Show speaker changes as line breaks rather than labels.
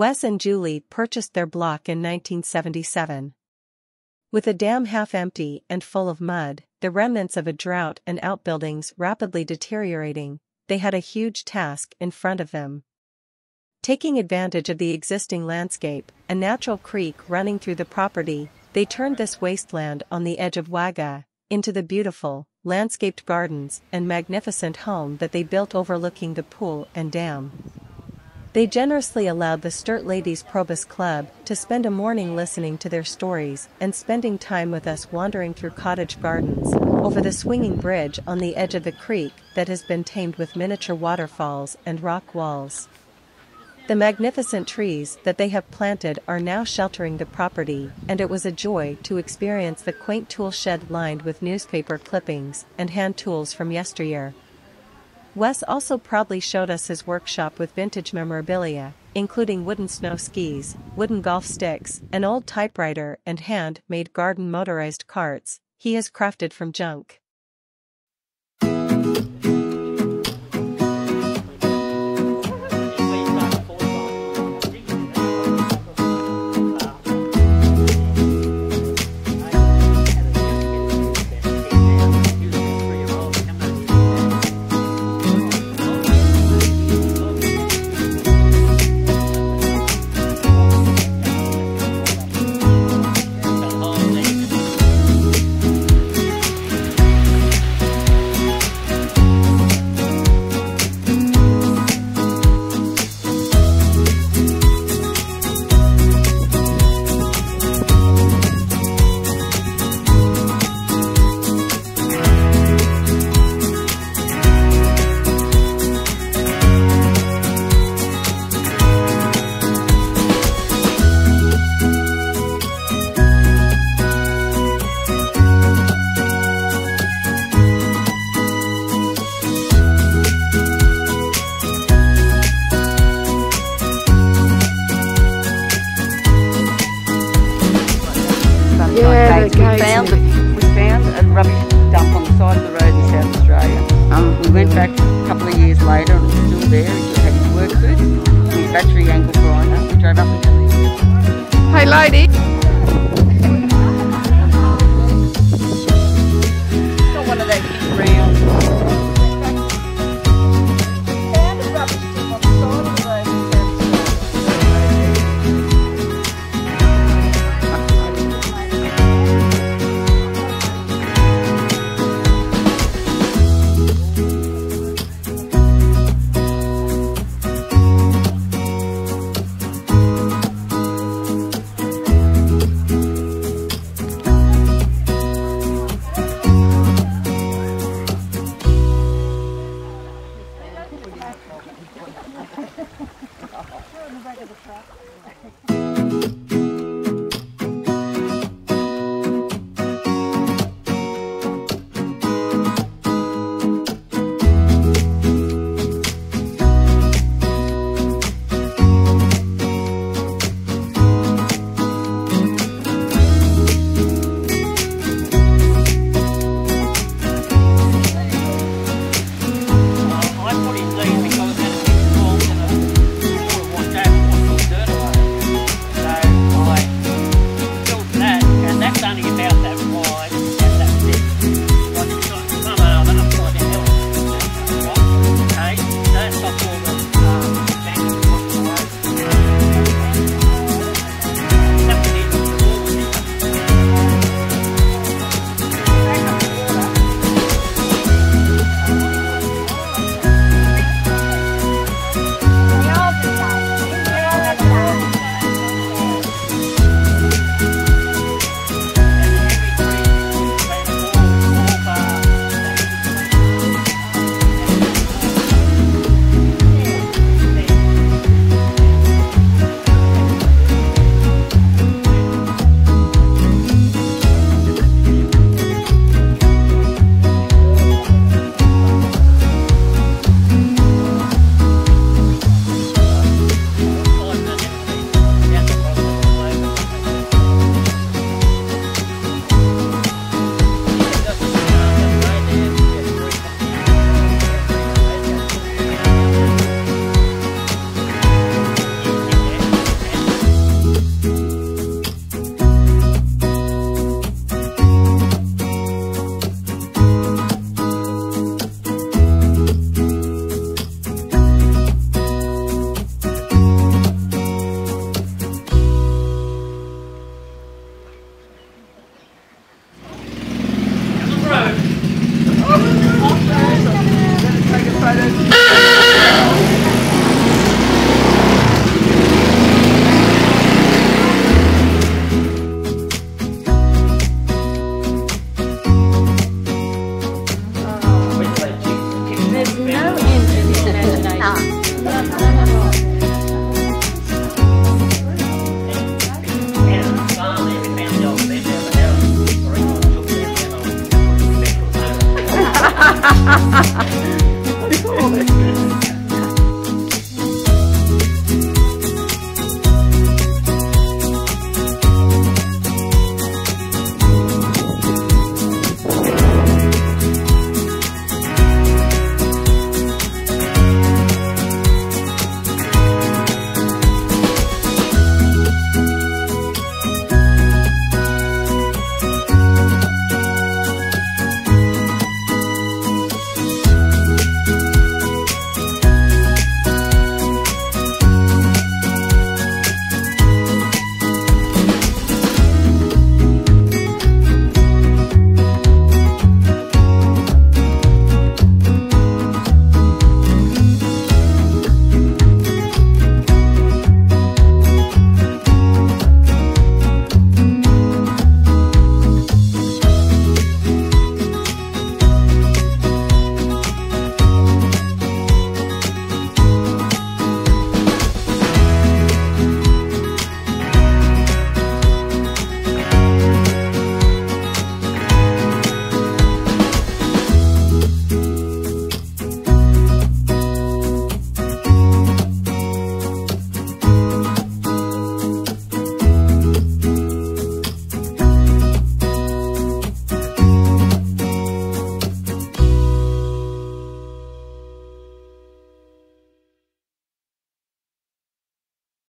Wes and Julie purchased their block in 1977. With a dam half empty and full of mud, the remnants of a drought and outbuildings rapidly deteriorating, they had a huge task in front of them. Taking advantage of the existing landscape, a natural creek running through the property, they turned this wasteland on the edge of Wagga into the beautiful, landscaped gardens and magnificent home that they built overlooking the pool and dam. They generously allowed the Sturt Ladies Probus Club to spend a morning listening to their stories and spending time with us wandering through cottage gardens, over the swinging bridge on the edge of the creek that has been tamed with miniature waterfalls and rock walls. The magnificent trees that they have planted are now sheltering the property, and it was a joy to experience the quaint tool shed lined with newspaper clippings and hand tools from yesteryear. Wes also proudly showed us his workshop with vintage memorabilia, including wooden snow skis, wooden golf sticks, an old typewriter and hand-made garden motorized carts he has crafted from junk.
哈哈哈